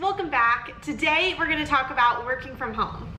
welcome back. Today we're gonna talk about working from home.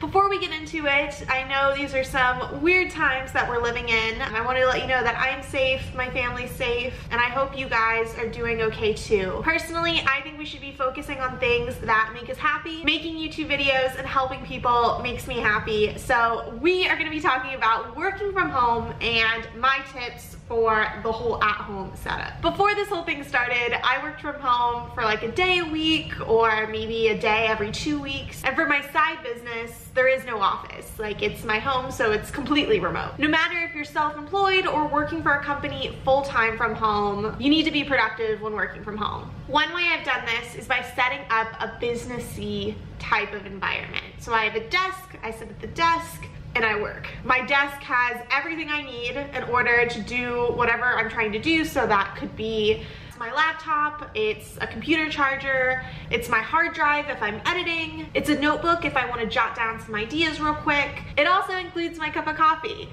Before we get into it, I know these are some weird times that we're living in. I want to let you know that I'm safe, my family's safe, and I hope you guys are doing okay too. Personally, I think should be focusing on things that make us happy. Making YouTube videos and helping people makes me happy. So we are gonna be talking about working from home and my tips for the whole at-home setup. Before this whole thing started, I worked from home for like a day a week or maybe a day every two weeks. And for my side business, there is no office. Like it's my home, so it's completely remote. No matter if you're self-employed or working for a company full-time from home, you need to be productive when working from home. One way I've done this is by setting up a businessy type of environment. So I have a desk, I sit at the desk, and I work. My desk has everything I need in order to do whatever I'm trying to do. So that could be my laptop, it's a computer charger, it's my hard drive if I'm editing, it's a notebook if I want to jot down some ideas real quick. It also includes my cup of coffee.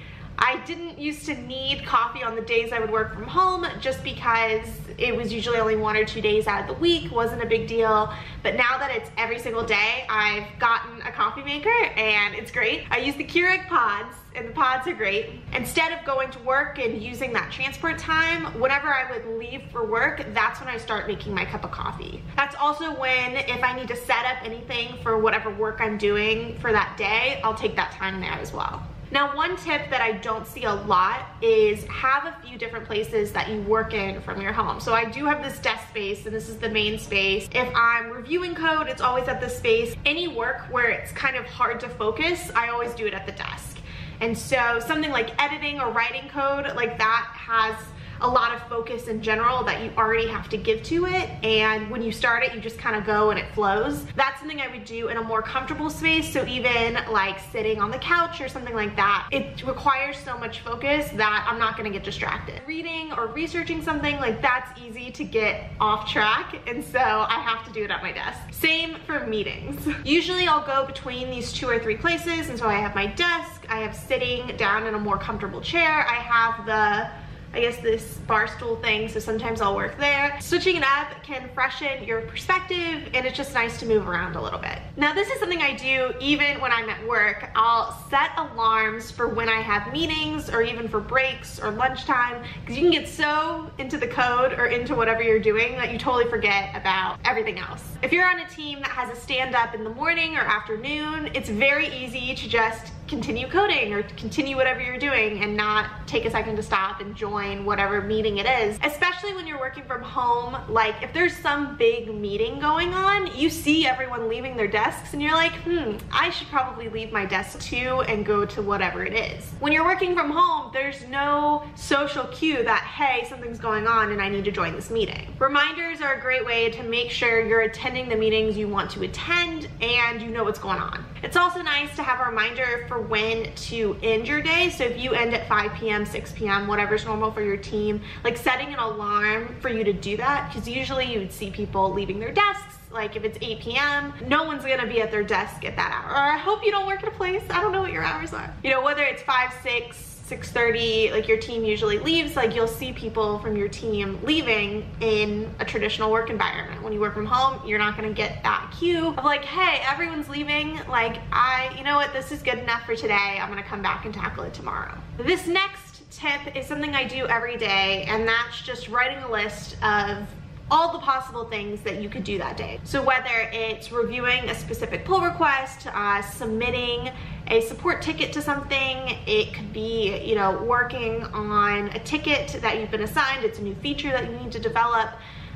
I didn't used to need coffee on the days I would work from home just because it was usually only one or two days out of the week, wasn't a big deal. But now that it's every single day, I've gotten a coffee maker and it's great. I use the Keurig pods and the pods are great. Instead of going to work and using that transport time, whenever I would leave for work, that's when I start making my cup of coffee. That's also when, if I need to set up anything for whatever work I'm doing for that day, I'll take that time there as well. Now, one tip that I don't see a lot is have a few different places that you work in from your home. So I do have this desk space and this is the main space. If I'm reviewing code, it's always at this space. Any work where it's kind of hard to focus, I always do it at the desk. And so something like editing or writing code, like that has a lot of focus in general that you already have to give to it. And when you start it, you just kind of go and it flows. That's something I would do in a more comfortable space. So even like sitting on the couch or something like that, it requires so much focus that I'm not gonna get distracted. Reading or researching something, like that's easy to get off track. And so I have to do it at my desk. Same for meetings. Usually I'll go between these two or three places. And so I have my desk, I have sitting down in a more comfortable chair, I have the I guess this bar stool thing, so sometimes I'll work there. Switching it up can freshen your perspective and it's just nice to move around a little bit. Now this is something I do even when I'm at work. I'll set alarms for when I have meetings or even for breaks or lunchtime because you can get so into the code or into whatever you're doing that you totally forget about everything else. If you're on a team that has a stand up in the morning or afternoon, it's very easy to just continue coding or continue whatever you're doing and not take a second to stop and join whatever meeting it is. Especially when you're working from home, like if there's some big meeting going on, you see everyone leaving their desks and you're like, hmm, I should probably leave my desk too and go to whatever it is. When you're working from home, there's no social cue that, hey, something's going on and I need to join this meeting. Reminders are a great way to make sure you're attending the meetings you want to attend and you know what's going on. It's also nice to have a reminder for when to end your day. So if you end at 5 p.m., 6 p.m., whatever's normal for your team, like setting an alarm for you to do that, because usually you would see people leaving their desks like if it's 8 p.m., no one's gonna be at their desk at that hour. Or I hope you don't work at a place, I don't know what your hours are. You know, whether it's 5, 6, 6.30, like your team usually leaves, like you'll see people from your team leaving in a traditional work environment. When you work from home, you're not gonna get that cue of like, hey, everyone's leaving. Like I, you know what, this is good enough for today. I'm gonna come back and tackle it tomorrow. This next tip is something I do every day, and that's just writing a list of all the possible things that you could do that day. So whether it's reviewing a specific pull request, uh, submitting a support ticket to something, it could be, you know, working on a ticket that you've been assigned, it's a new feature that you need to develop,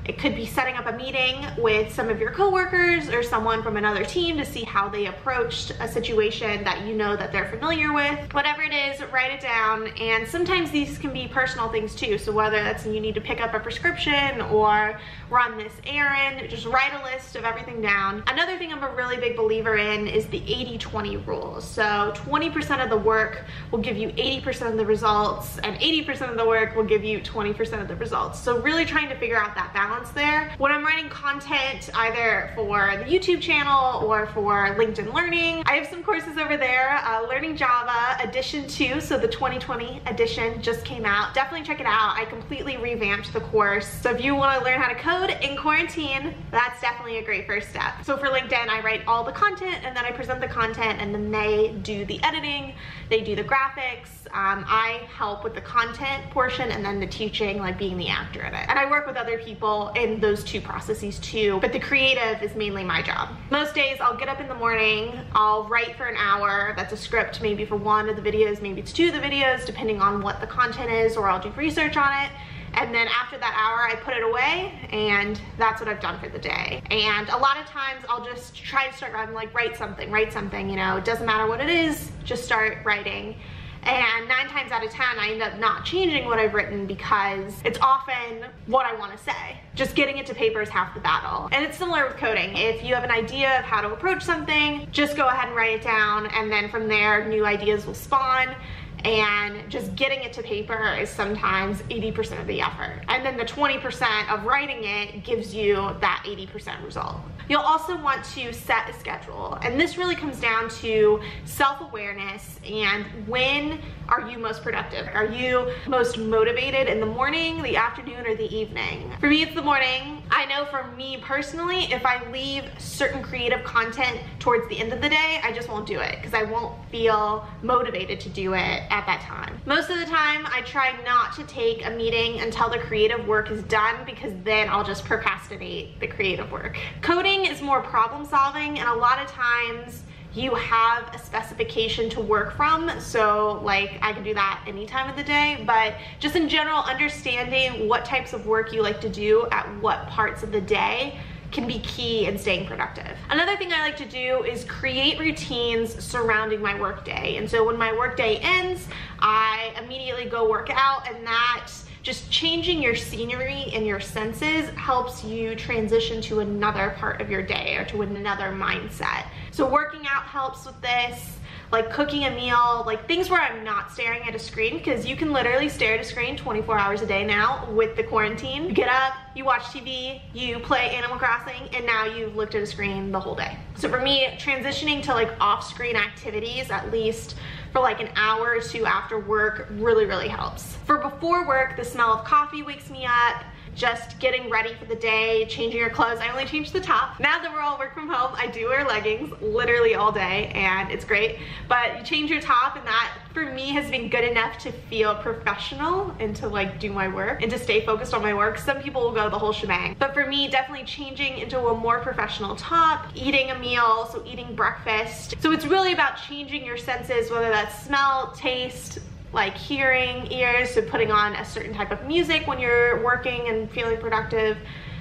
it could be setting up a meeting with some of your coworkers or someone from another team to see how they approached a situation that you know that they're familiar with. Whatever it is, write it down. And sometimes these can be personal things too. So whether that's you need to pick up a prescription or run this errand, just write a list of everything down. Another thing I'm a really big believer in is the 80-20 rule. So 20% of the work will give you 80% of the results and 80% of the work will give you 20% of the results. So really trying to figure out that balance balance there. When I'm writing content either for the YouTube channel or for LinkedIn Learning, I have some courses over there. Uh, Learning Java Edition 2, so the 2020 edition just came out. Definitely check it out. I completely revamped the course. So if you want to learn how to code in quarantine, that's definitely a great first step. So for LinkedIn, I write all the content and then I present the content and then they do the editing, they do the graphics. Um, I help with the content portion and then the teaching, like being the actor in it. And I work with other people in those two processes too, but the creative is mainly my job. Most days I'll get up in the morning, I'll write for an hour. That's a script maybe for one of the videos, maybe it's two of the videos, depending on what the content is, or I'll do research on it and then after that hour I put it away and that's what I've done for the day. And a lot of times I'll just try to start I'm like write something, write something, you know, it doesn't matter what it is, just start writing. And nine times out of 10, I end up not changing what I've written because it's often what I want to say. Just getting it to paper is half the battle. And it's similar with coding. If you have an idea of how to approach something, just go ahead and write it down. And then from there, new ideas will spawn and just getting it to paper is sometimes 80% of the effort. And then the 20% of writing it gives you that 80% result. You'll also want to set a schedule. And this really comes down to self-awareness and when are you most productive? Are you most motivated in the morning, the afternoon, or the evening? For me, it's the morning. I know for me personally, if I leave certain creative content towards the end of the day, I just won't do it because I won't feel motivated to do it at that time. Most of the time, I try not to take a meeting until the creative work is done because then I'll just procrastinate the creative work. Coding is more problem solving and a lot of times you have a specification to work from. So like I can do that any time of the day, but just in general, understanding what types of work you like to do at what parts of the day can be key in staying productive. Another thing I like to do is create routines surrounding my workday. And so when my workday ends, I immediately go work out and that just changing your scenery and your senses helps you transition to another part of your day or to another mindset. So working out helps with this like cooking a meal, like things where I'm not staring at a screen because you can literally stare at a screen 24 hours a day now with the quarantine. You get up, you watch TV, you play Animal Crossing, and now you've looked at a screen the whole day. So for me, transitioning to like off-screen activities, at least for like an hour or two after work really, really helps. For before work, the smell of coffee wakes me up just getting ready for the day, changing your clothes. I only change the top. Now that we're all work from home, I do wear leggings literally all day and it's great. But you change your top and that for me has been good enough to feel professional and to like do my work and to stay focused on my work. Some people will go the whole shebang. But for me, definitely changing into a more professional top, eating a meal, so eating breakfast. So it's really about changing your senses, whether that's smell, taste, like hearing ears, so putting on a certain type of music when you're working and feeling productive.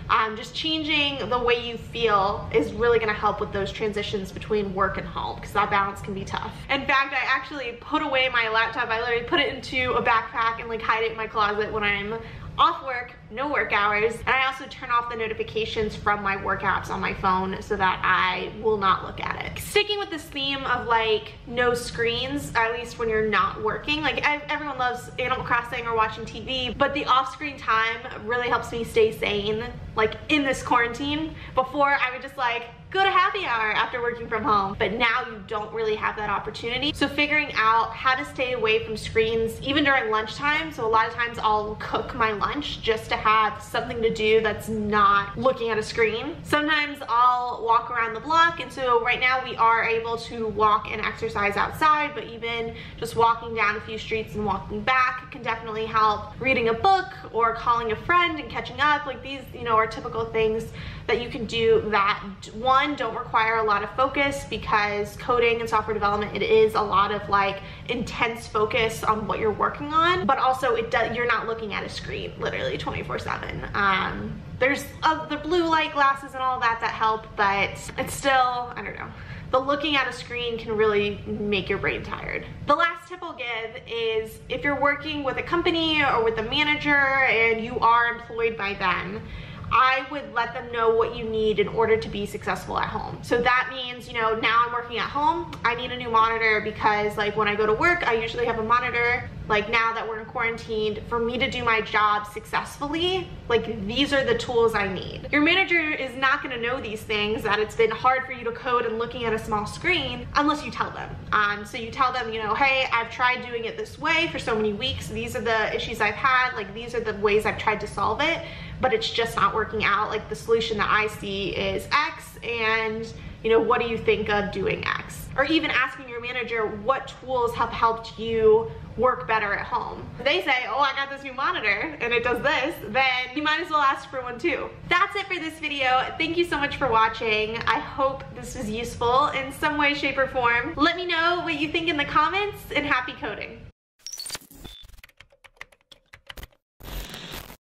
Um, just changing the way you feel is really gonna help with those transitions between work and home because that balance can be tough. In fact, I actually put away my laptop. I literally put it into a backpack and like hide it in my closet when I'm off work, no work hours, and I also turn off the notifications from my work apps on my phone so that I will not look at it. Sticking with this theme of like no screens, at least when you're not working, like everyone loves Animal Crossing or watching TV, but the off-screen time really helps me stay sane, like in this quarantine. Before I would just like go to happy hour after working from home. But now you don't really have that opportunity. So figuring out how to stay away from screens even during lunchtime. So a lot of times I'll cook my lunch just to have something to do that's not looking at a screen. Sometimes I'll walk around the block. And so right now we are able to walk and exercise outside, but even just walking down a few streets and walking back can definitely help. Reading a book or calling a friend and catching up, like these, you know, are typical things that you can do that one don't require a lot of focus because coding and software development it is a lot of like intense focus on what you're working on. But also it does you're not looking at a screen literally 24 7 um there's uh, the blue light glasses and all that that help but it's still i don't know. But looking at a screen can really make your brain tired. The last tip I'll give is if you're working with a company or with a manager and you are employed by them, I would let them know what you need in order to be successful at home. So that means, you know, now I'm working at home, I need a new monitor because like when I go to work, I usually have a monitor. Like now that we're in quarantine, for me to do my job successfully, like these are the tools I need. Your manager is not gonna know these things, that it's been hard for you to code and looking at a small screen, unless you tell them. Um, so you tell them, you know, hey, I've tried doing it this way for so many weeks. These are the issues I've had. Like these are the ways I've tried to solve it, but it's just not working out. Like the solution that I see is X and you know, what do you think of doing X? Or even asking your manager what tools have helped you work better at home. They say, oh, I got this new monitor and it does this, then you might as well ask for one too. That's it for this video. Thank you so much for watching. I hope this was useful in some way, shape, or form. Let me know what you think in the comments and happy coding.